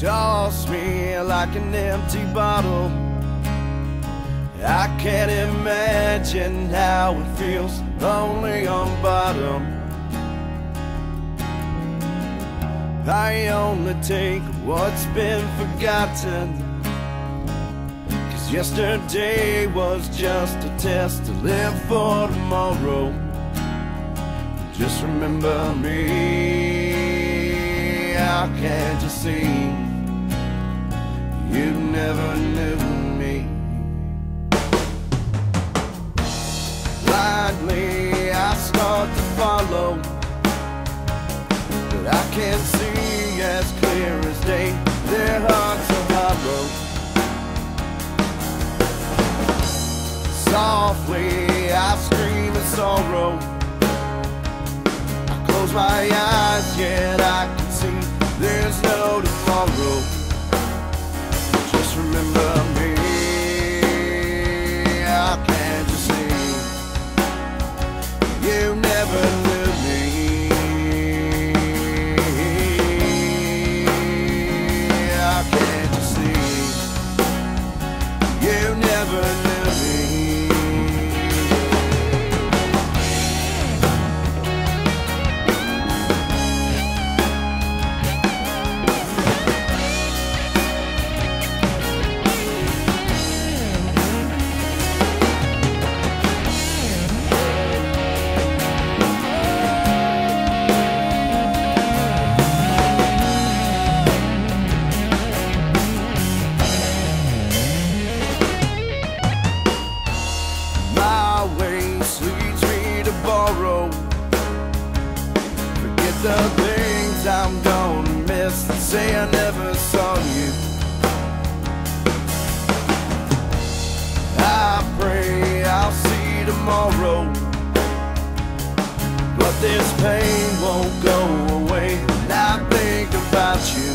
toss me like an empty bottle. I can't imagine how it feels lonely on bottom. I only take what's been forgotten. Cause yesterday was just a test to live for tomorrow. Just remember me. How can't you see? Never knew me. Blindly, I start to follow. But I can't see as clear as day. Their hearts are hollow. Softly, I scream in sorrow. I close my eyes, the things I'm gonna miss. Say I never saw you. I pray I'll see tomorrow. But this pain won't go away. And I think about you.